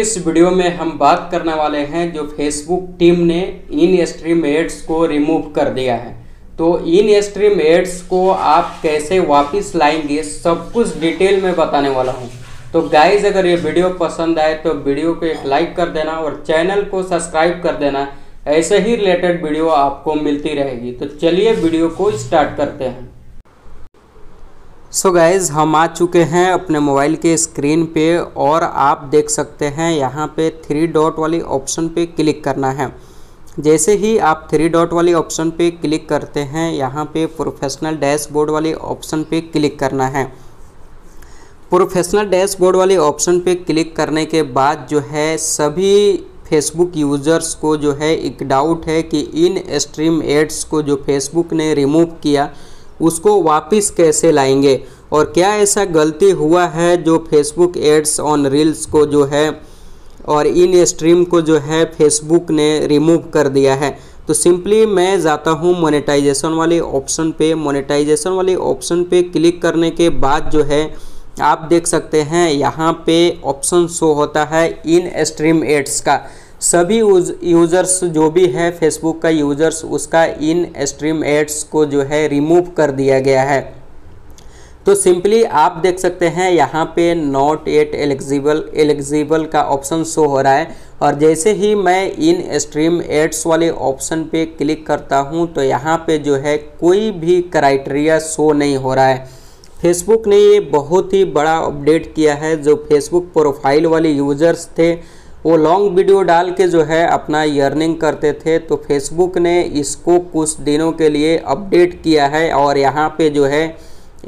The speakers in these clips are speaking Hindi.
इस वीडियो में हम बात करने वाले हैं जो फेसबुक टीम ने इन स्ट्रीम एड्स को रिमूव कर दिया है। तो इन स्ट्रीम एड्स को आप कैसे वापस लाएँगे, सब कुछ डिटेल में बताने वाला हूँ। तो गाइज़ अगर ये वीडियो पसंद आए तो वीडियो को एक लाइक कर देना और चैनल को सब्सक्राइब कर देना। ऐसे ही रिलेटेड वीडियो आपको मिलती रहेगी। तो चलिए वीडियो को स्टार्ट करते हैं। सो so गाइज़ हम आ चुके हैं अपने मोबाइल के स्क्रीन पे और आप देख सकते हैं यहाँ पे थ्री डॉट वाली ऑप्शन पे क्लिक करना है। जैसे ही आप थ्री डॉट वाली ऑप्शन पे क्लिक करते हैं, यहाँ पे प्रोफेशनल डैशबोर्ड वाली ऑप्शन पे क्लिक करना है। प्रोफेशनल डैशबोर्ड वाली ऑप्शन पे क्लिक करने के बाद जो है सभी फेसबुक यूज़र्स को जो है एक डाउट है कि इन स्ट्रीम एड्स को जो फेसबुक ने रिमूव किया उसको वापस कैसे लाएँगे? और क्या ऐसा गलती हुआ है जो फेसबुक एड्स ऑन रील्स को जो है और इन स्ट्रीम को जो है फेसबुक ने रिमूव कर दिया है? तो सिंपली मैं जाता हूँ मोनेटाइजेशन वाले ऑप्शन पे। मोनेटाइजेशन वाले ऑप्शन पे क्लिक करने के बाद जो है, आप देख सकते हैं यहाँ पे ऑप्शन शो होता है इन स्ट्रीम एड्स का। सभी यूज़र्स जो भी है फेसबुक का यूज़र्स उसका इन स्ट्रीम एड्स को जो है रिमूव कर दिया गया है। तो सिंपली आप देख सकते हैं यहाँ पे नॉट एट एलिजिबल एलिजिबल का ऑप्शन शो हो रहा है। और जैसे ही मैं इन स्ट्रीम एड्स वाले ऑप्शन पे क्लिक करता हूँ तो यहाँ पे जो है कोई भी क्राइटेरिया शो नहीं हो रहा है। फेसबुक ने ये बहुत ही बड़ा अपडेट किया है, जो फेसबुक प्रोफ़ाइल वाले यूज़र्स थे वो लॉन्ग वीडियो डाल के जो है अपना यर्निंग करते थे तो फेसबुक ने इसको कुछ दिनों के लिए अपडेट किया है और यहाँ पे जो है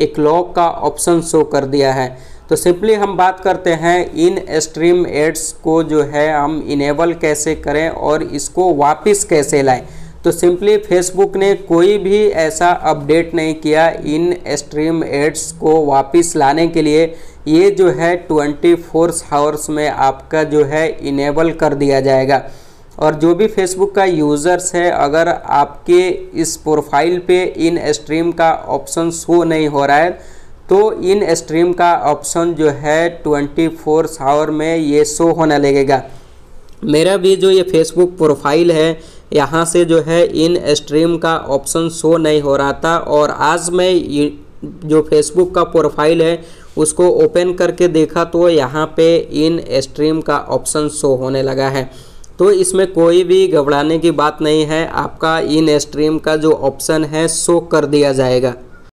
एक लॉक का ऑप्शन शो कर दिया है। तो सिंपली हम बात करते हैं इन स्ट्रीम एड्स को जो है हम इनेबल कैसे करें और इसको वापस कैसे लाएँ। तो सिंपली फेसबुक ने कोई भी ऐसा अपडेट नहीं किया इन स्ट्रीम एड्स को वापस लाने के लिए। ये जो है 24 फोर हावर्स में आपका जो है इनेबल कर दिया जाएगा। और जो भी फेसबुक का यूज़र्स है, अगर आपके इस प्रोफ़ाइल पे इन स्ट्रीम का ऑप्शन शो नहीं हो रहा है तो इन स्ट्रीम का ऑप्शन जो है 24 फोर हावर में ये शो होने लगेगा। मेरा भी जो ये फेसबुक प्रोफ़ाइल है यहाँ से जो है इन स्ट्रीम का ऑप्शन शो नहीं हो रहा था और आज मैं जो फेसबुक का प्रोफ़ाइल है, उसको ओपन करके देखा तो यहाँ पे इन स्ट्रीम का ऑप्शन शो होने लगा है। तो इसमें कोई भी घबराने की बात नहीं है, आपका इन स्ट्रीम का जो ऑप्शन है शो कर दिया जाएगा।